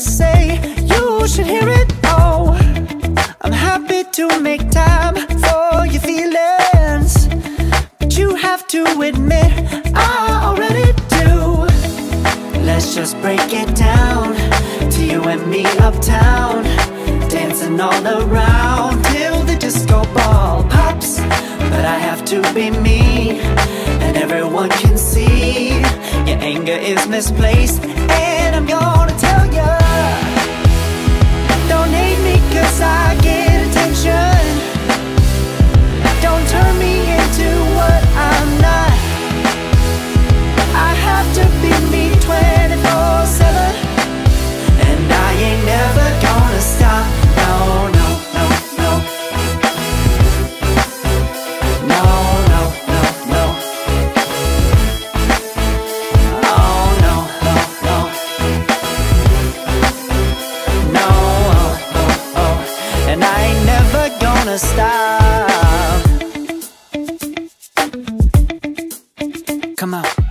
say. You should hear it all. I'm happy to make time for your feelings. But you have to admit, I already do. Let's just break it down to you and me uptown. Dancing all around till the disco ball pops. But I have to be me, and everyone can see your anger is misplaced, and I'm yours. gonna stop. Come on.